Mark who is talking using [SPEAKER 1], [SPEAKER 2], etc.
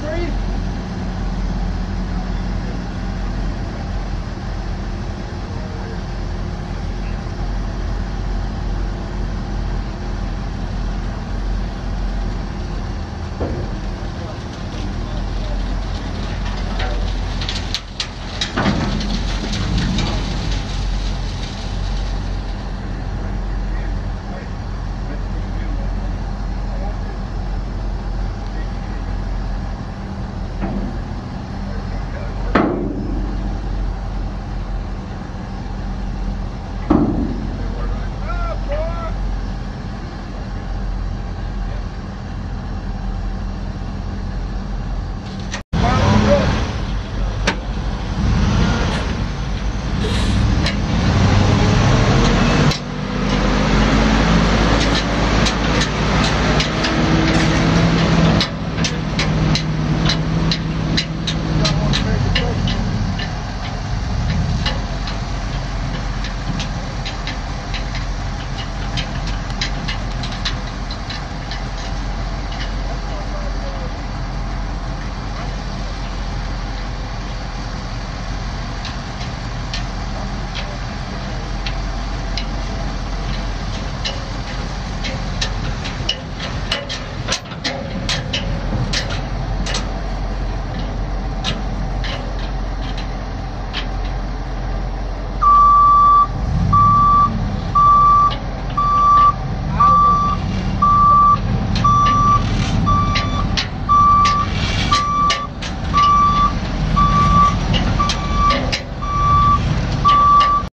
[SPEAKER 1] three.